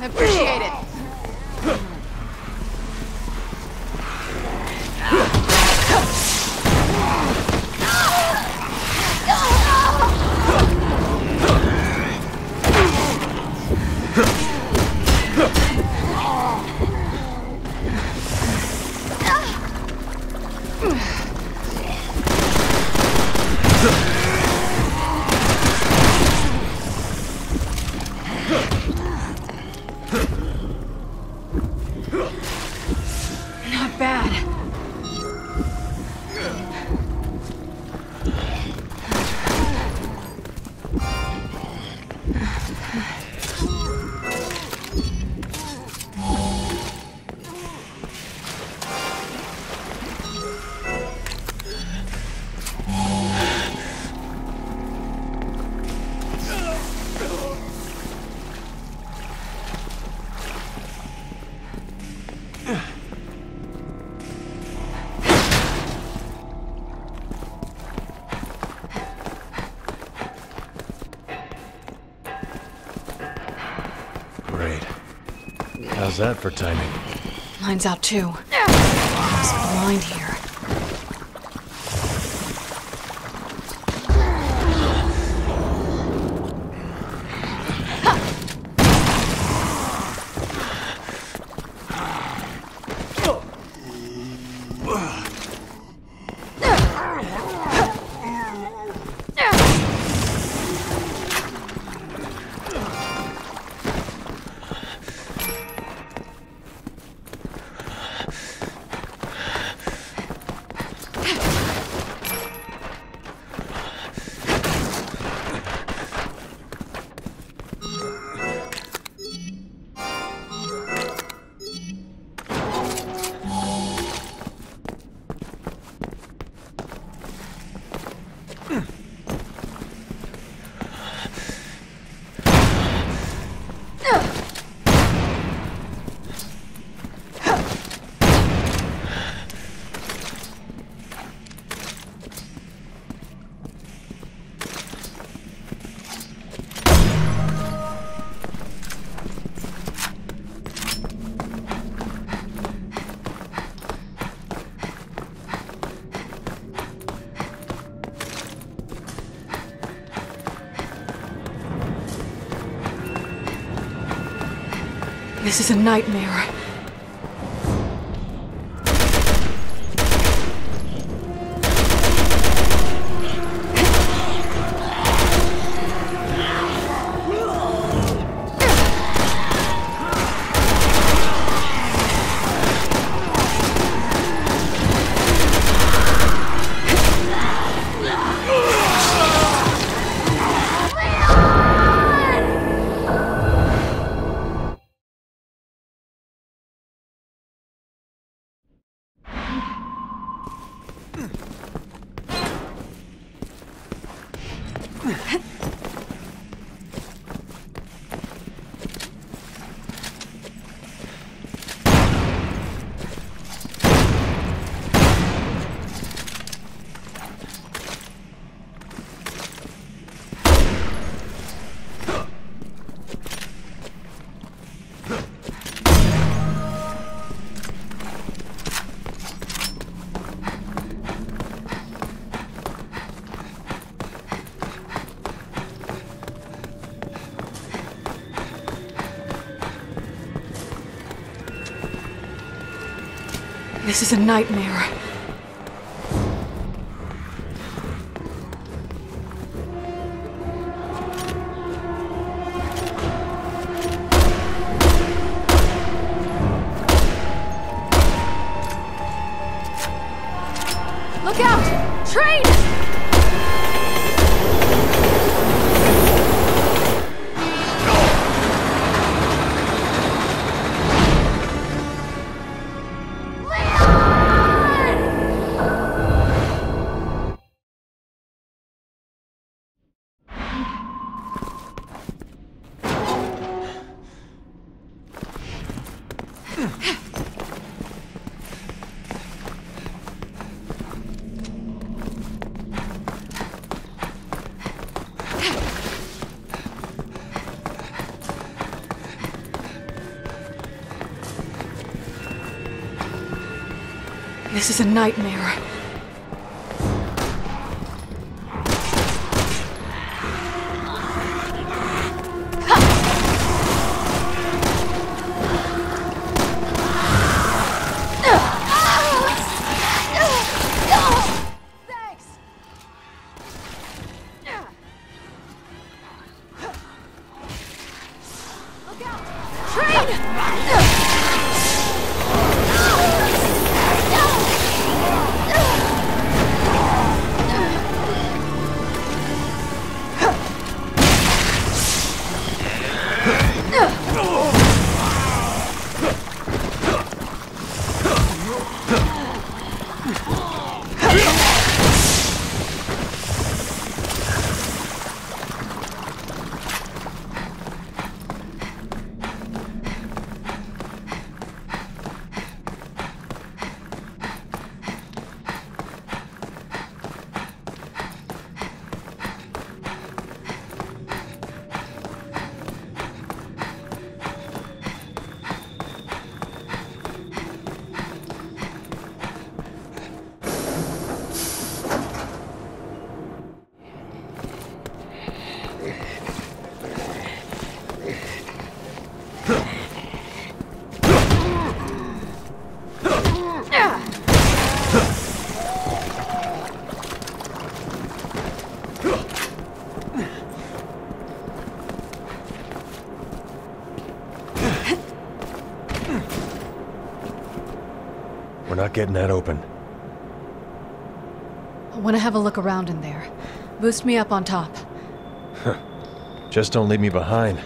Appreciate it. How's that for timing? Mine's out too. There's a blind here. This is a nightmare. This is a nightmare. Is a nightmare. Getting that open. I want to have a look around in there. Boost me up on top. Just don't leave me behind.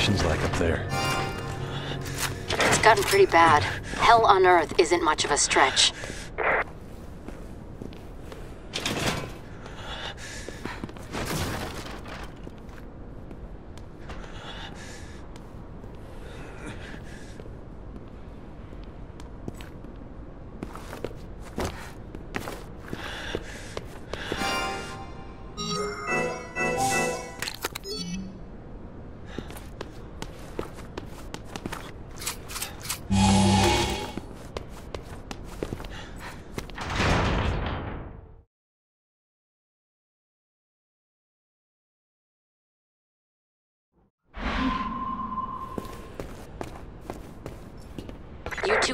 Conditions like up there? It's gotten pretty bad. Hell on Earth isn't much of a stretch.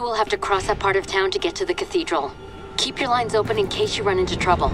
Will have to cross that part of town to get to the cathedral. Keep your lines open in case you run into trouble.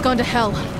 Gone to hell.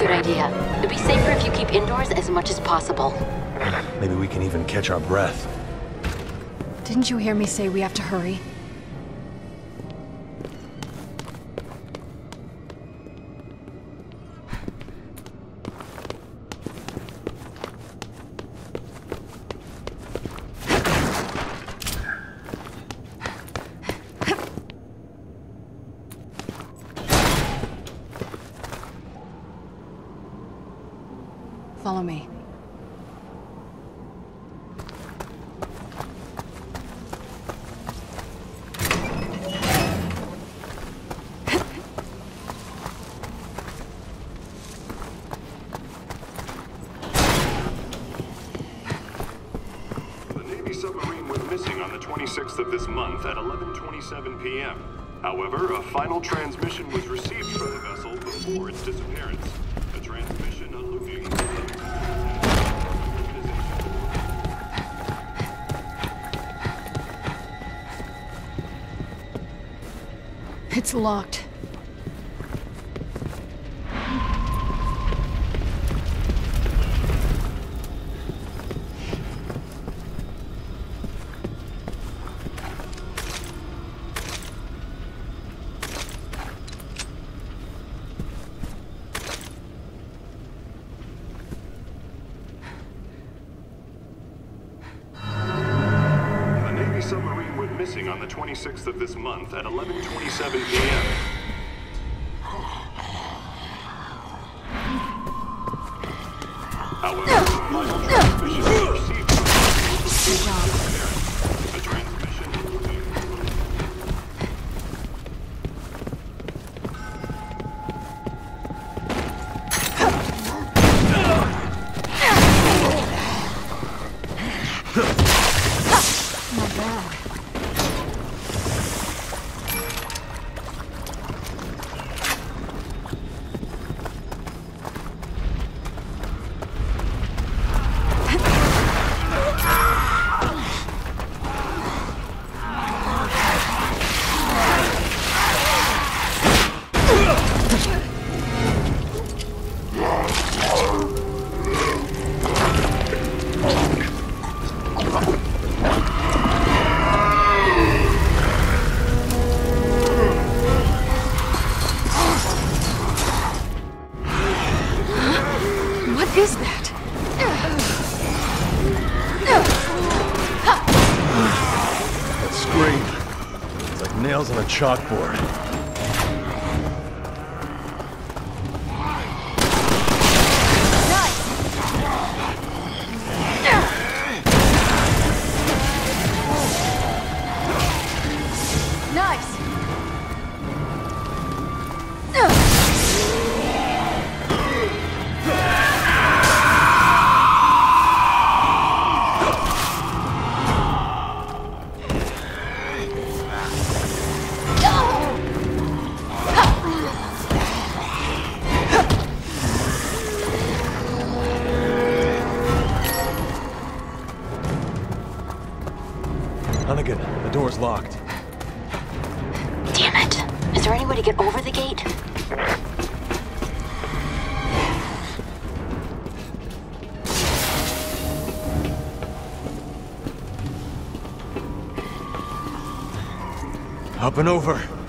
Good idea. It'd be safer if you keep indoors as much as possible. Maybe we can even catch our breath. Didn't you hear me say we have to hurry? Chalkboard. Up and over.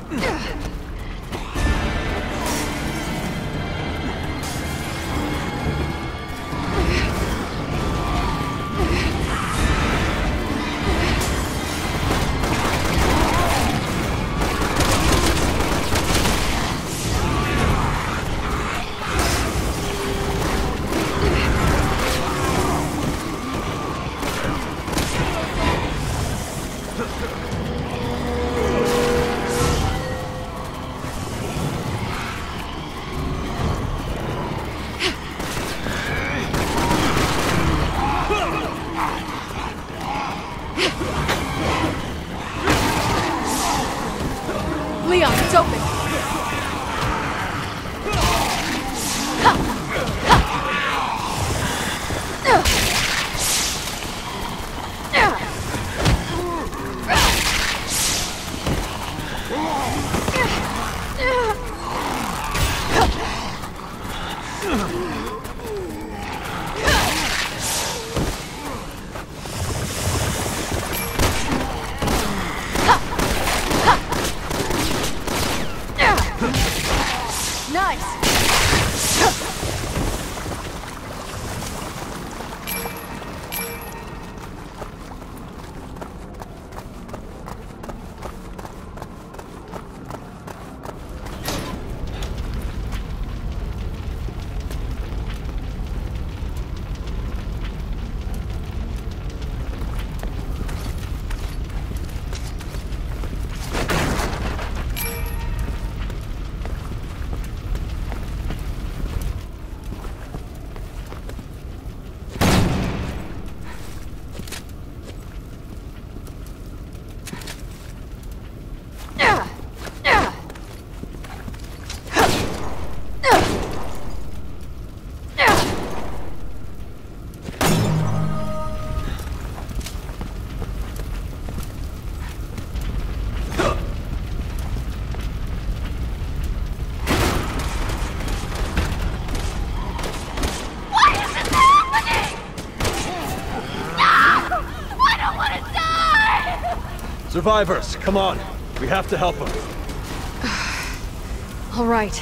Survivors, come on. We have to help them. All right.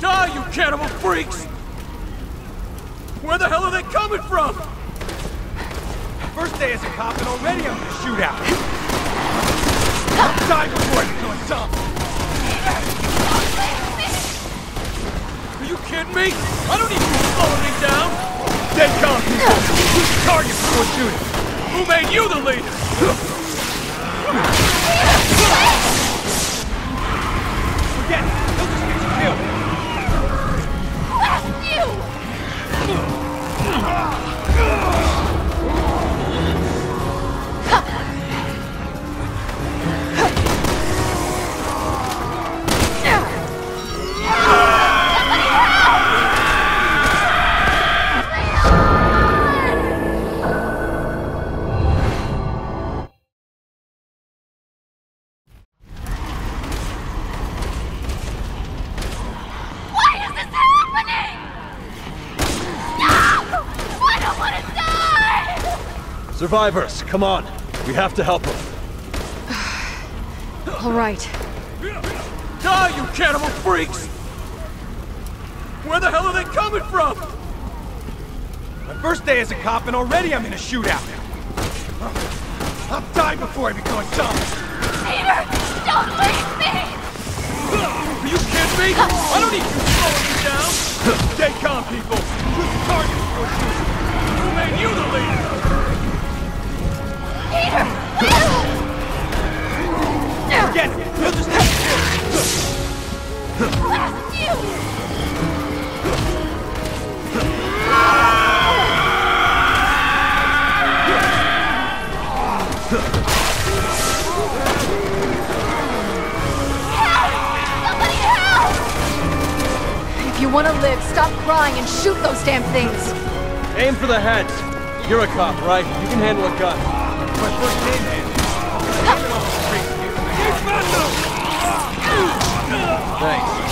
Die, you cannibal freaks! Where the hell are they coming from? First day as a cop and already I'm in a shootout. Die before I become a dump. Are you kidding me? I don't need you slowing me down! Dead calm, people. Who's the target before shooting? Who made you the leader? Survivors, come on. We have to help them. All right. Die, you cannibal freaks! Where the hell are they coming from? My first day as a cop and already I'm in a shootout. I'll die before I become a zombie. Peter! Don't leave me! Are you kidding me? I don't need you slowing me down! Stay calm, people. Choose a target before shooting. Who made you the leader? Peter! Forget it. He'll just have to you! Somebody help! If you want to live, stop crying and shoot those damn things! Aim for the heads. You're a cop, right? You can handle a gun. Thanks.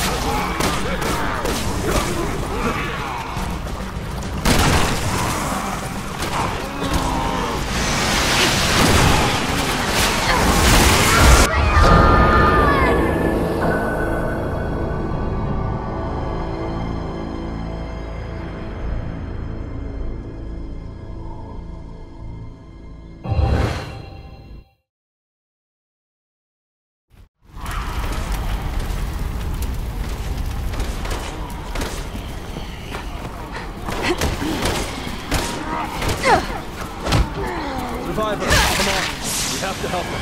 Come on. We have to help him.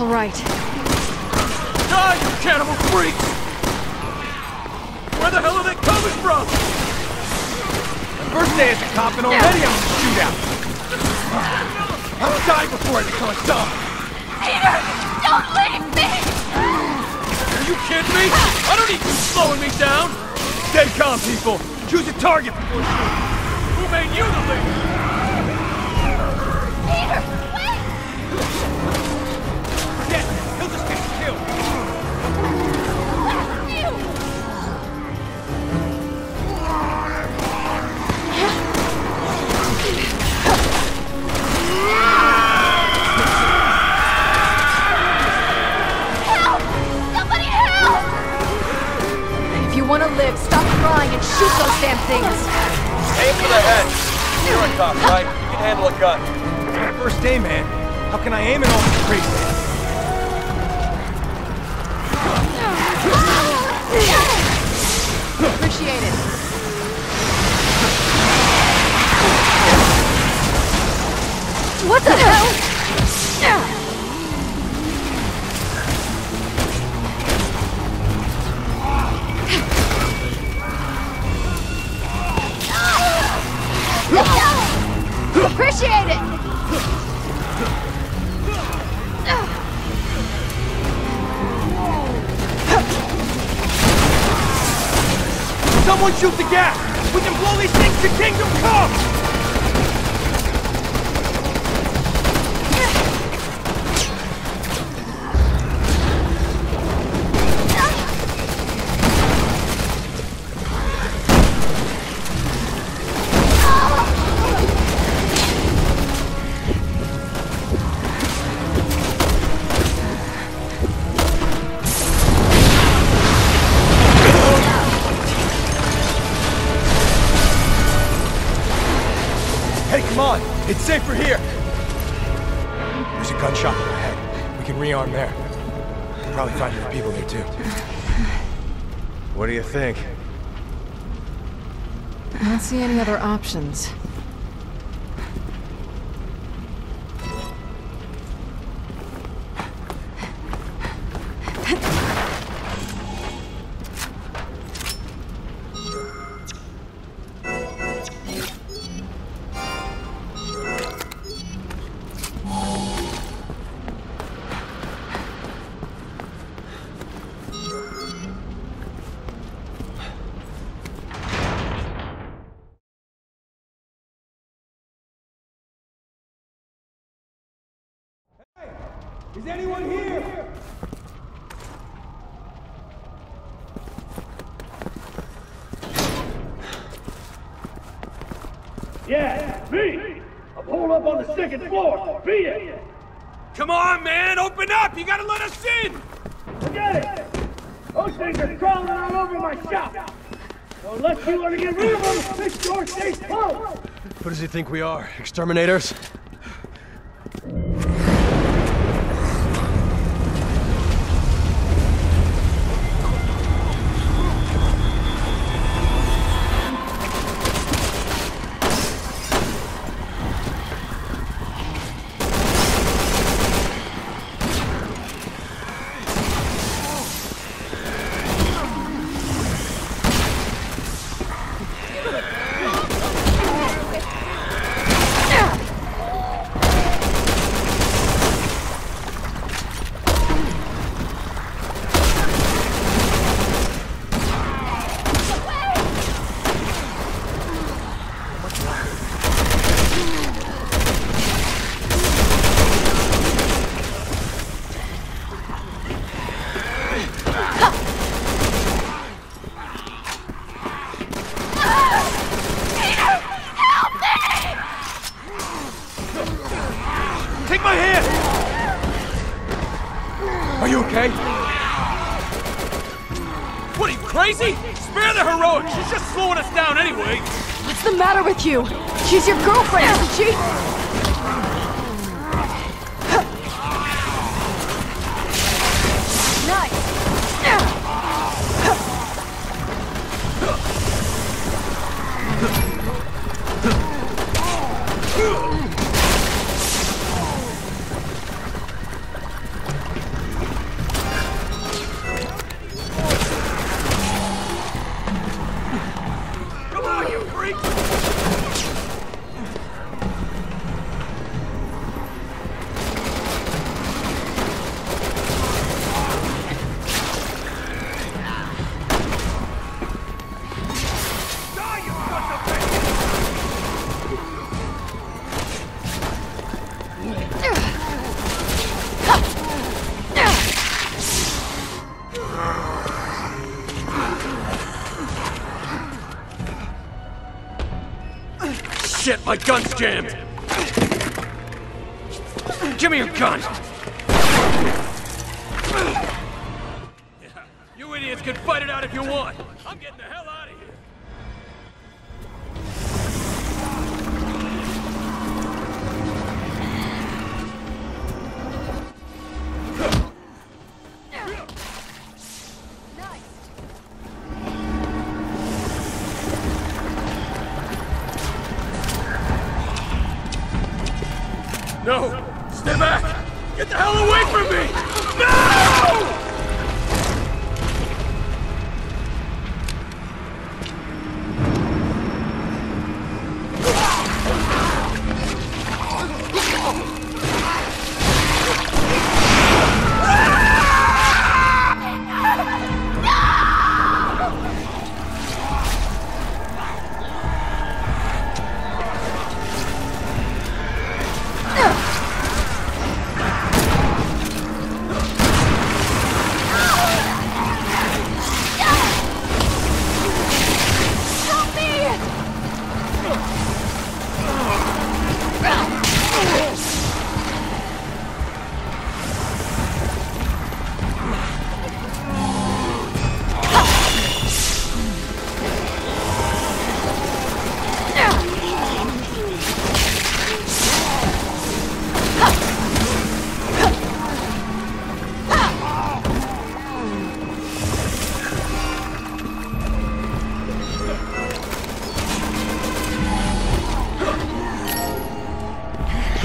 All right. Die, you cannibal freaks! Where the hell are they coming from? My first day as a cop and already I'm in a shootout. I'll die before I become a zombie. Peter! Don't leave me! Are you kidding me? I don't need you slowing me down! Stay calm, people. Choose a target before shooting. Who made you the leader? Shoot those damn things! Aim for the head. You're a cop, right? You can handle a gun. My first day, man. How can I aim at all these crazy? Appreciate it. What the hell? It's safer here! There's a gun shop up ahead. We can rearm there. We'll probably find other people there too. What do you think? I don't see any other options. does you think we are? Exterminators? you. She's your girlfriend, she? Shit, my gun's jammed! Give me your gun! You idiots can fight it out if you want!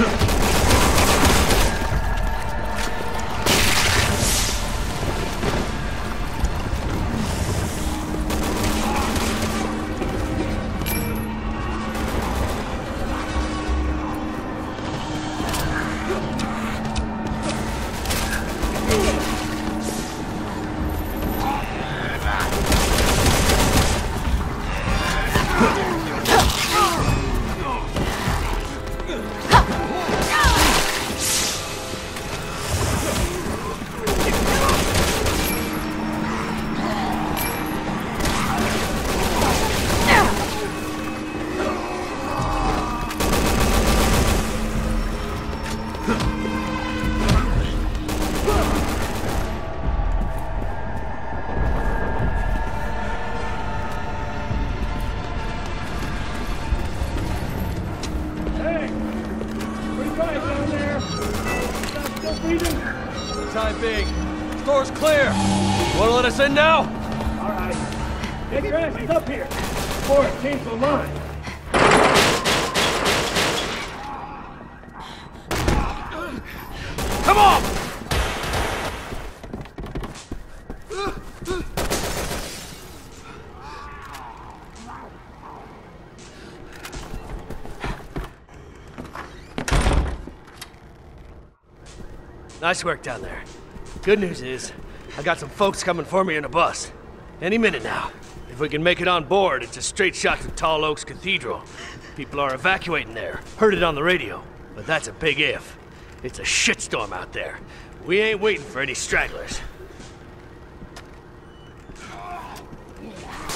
Huh. In now? All right. Get your asses up here. Forrest, change the line. Come on! Nice work down there. Good news is, I got some folks coming for me in a bus. Any minute now. If we can make it on board, it's a straight shot to Tall Oaks Cathedral. People are evacuating there. Heard it on the radio. But that's a big if. It's a shitstorm out there. We ain't waiting for any stragglers.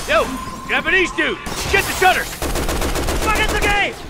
Yo, Japanese dude, get the shutters! Fuck the game!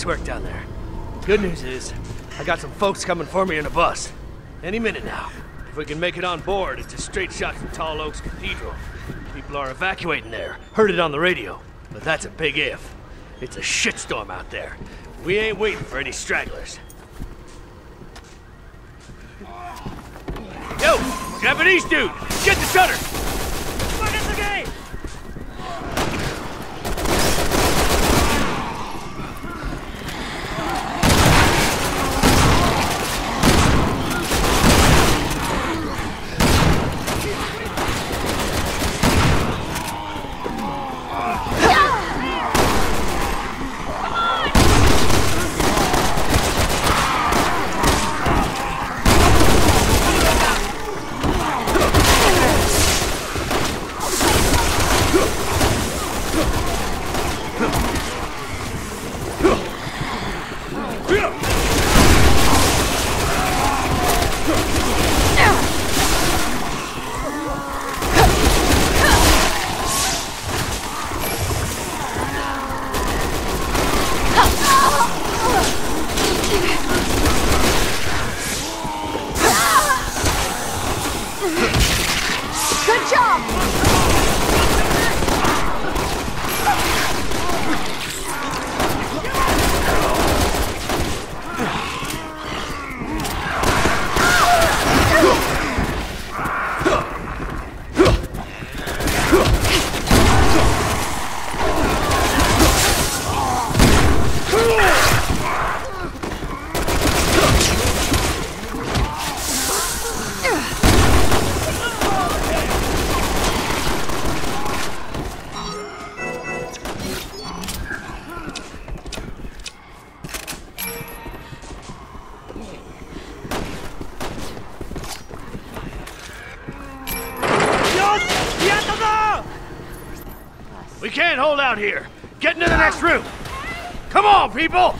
Nice work down there. Good news is, I got some folks coming for me in a bus. Any minute now. If we can make it on board, it's a straight shot from Tall Oaks Cathedral. People are evacuating there. Heard it on the radio. But that's a big if. It's a shitstorm out there. We ain't waiting for any stragglers. Yo, Japanese dude, get the shutters! Room. Come on, people!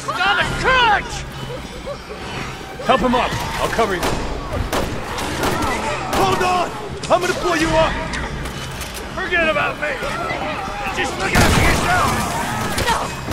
Crunch! Dominic, crunch! Help him up. I'll cover you. Hold on! I'm gonna pull you up! Forget about me! Just look after yourself! A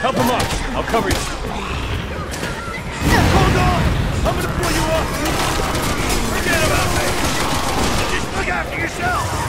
Help him up. I'll cover you. Hold on! I'm gonna pull you up! Forget about me! Just look after yourself!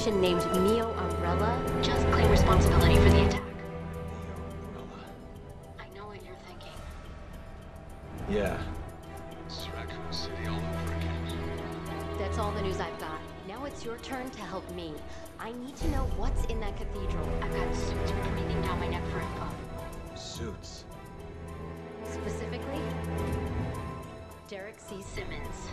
Organization named Neo Umbrella just claim responsibility for the attack. I know what you're thinking. Yeah. It's Raccoon City all over again. That's all the news I've got. Now it's your turn to help me. I need to know what's in that cathedral. I've got suits breathing down my neck for info. Suits. Specifically, Derek C. Simmons,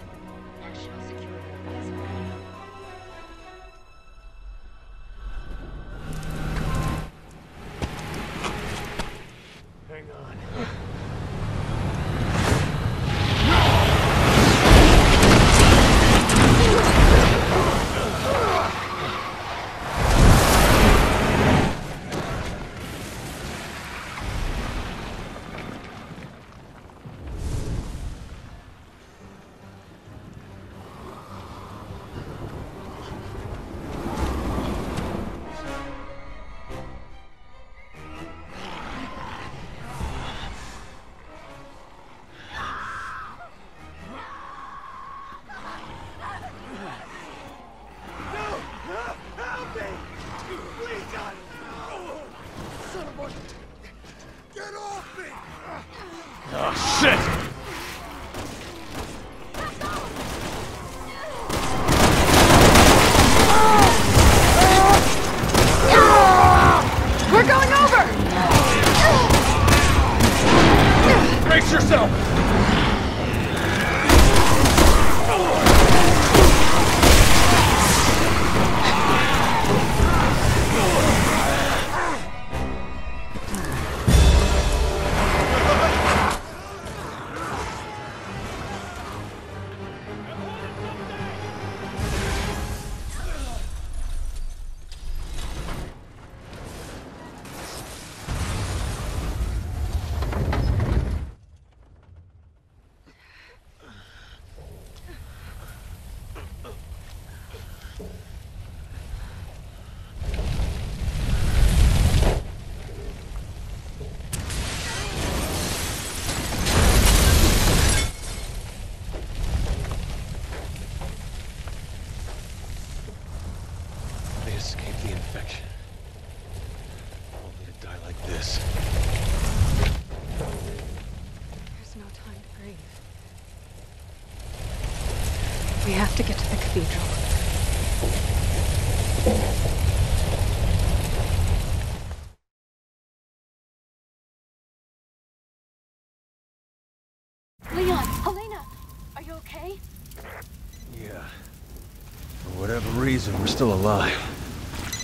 reason we're still alive.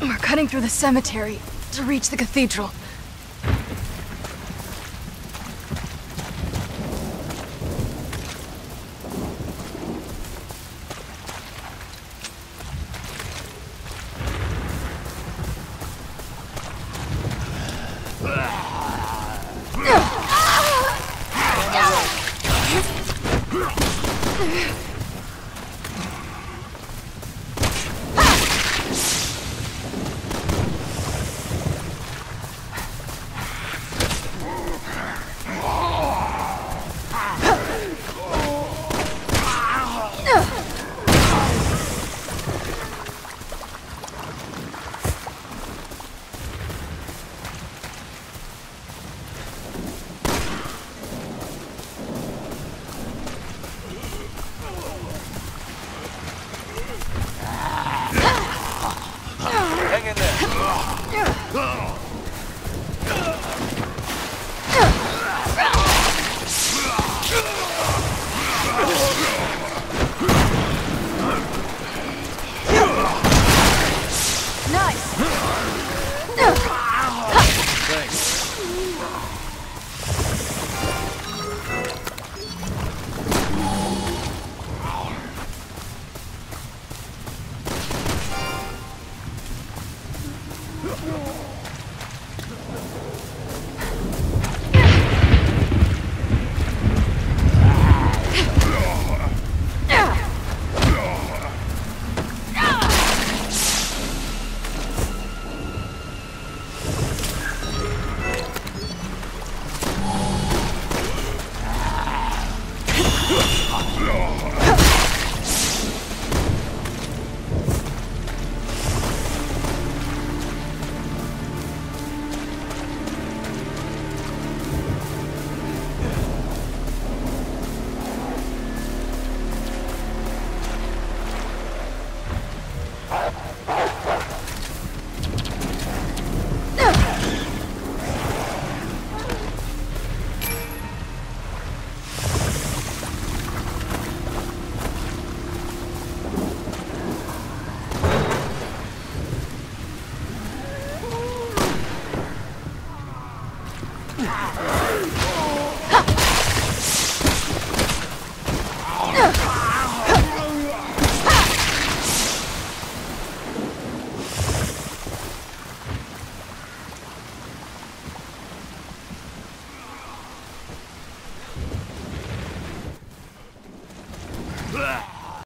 We're cutting through the cemetery to reach the cathedral.